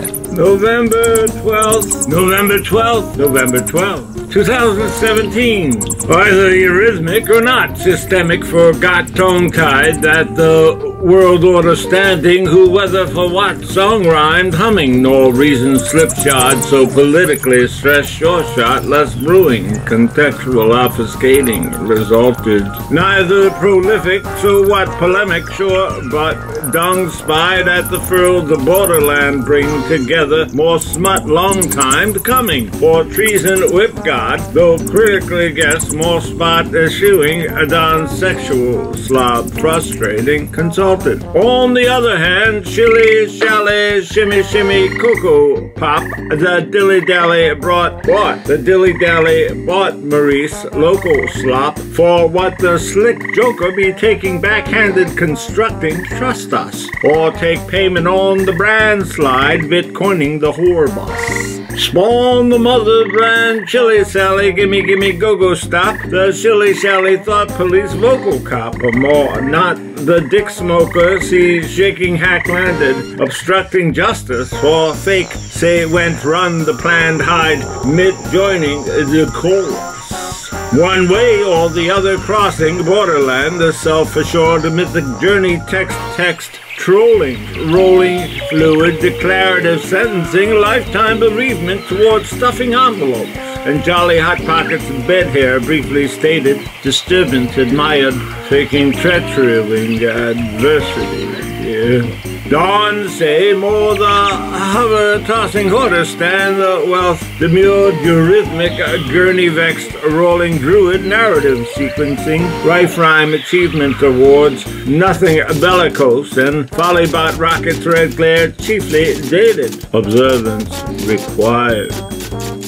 November 12th, November 12th, November 12th, 2017. Either eurythmic or not, systemic forgot tone tide that the world order standing, who whether for what song rhymed humming, nor reason slipshod, so politically stressed short shot, less brewing, contextual obfuscating resulted. Neither prolific, so what polemic, sure, but dung spied at the furled the borderland bring together more smut long timed coming, for treason whip god, though critically guess more spot eschewing, a sexual slob frustrating On the other hand, shilly shally shimmy shimmy cuckoo pop, the dilly dally brought what? The dilly dally bought Maurice local slop for what the slick joker be taking backhanded constructing trust us, or take payment on the brand slide bitcoining the whore boss. Spawn the mother brand chili Sally, gimme gimme go go stop. The shilly shally thought police vocal cop, or more not the dick smoker. See shaking hack landed, obstructing justice for fake. Say went run the planned hide mid joining the chorus. One way or the other crossing borderland, the self-assured mythic journey text text trolling, rolling, fluid, declarative sentencing, lifetime bereavement towards stuffing envelopes, and Jolly Hot Pockets bed hair briefly stated, disturbance admired, faking treachery adversity. Yeah. Uh, Dawn say more the hover tossing hoarder stand the wealth demurred eurythmic gurney vexed rolling druid narrative sequencing rife rhyme achievement awards nothing bellicose and follybot rockets red glare chiefly dated observance required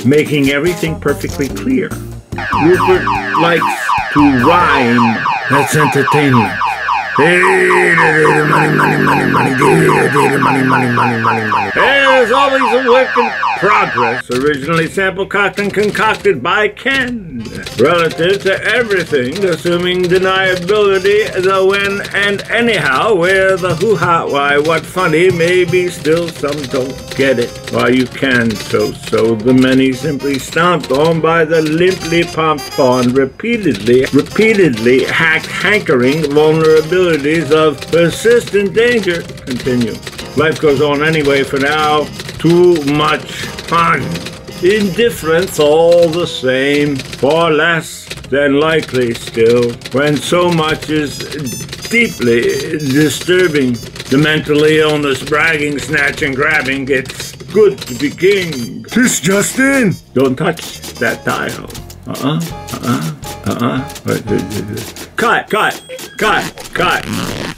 making everything perfectly clear. Rupert likes to rhyme that's entertainment. Money, money, money, money, money, money, money, money, money, money. There's always a work in progress, originally sample cocked and concocted by Ken. Relative to everything, assuming deniability, the when and anyhow, where the hoo-ha, why, what funny, maybe still some don't get it. Why you can so so, the many simply stomped on by the limply pumped on repeatedly, repeatedly hacked hankering vulnerabilities of persistent danger. Continue. Life goes on anyway for now. Too much fun. Indifference all the same, far less than likely still, when so much is deeply disturbing. The mentally illness bragging, snatching, grabbing, it's good to be king. This Justin! Don't touch that dial. Uh-uh, uh-uh, uh-uh. Cut, cut, cut, cut.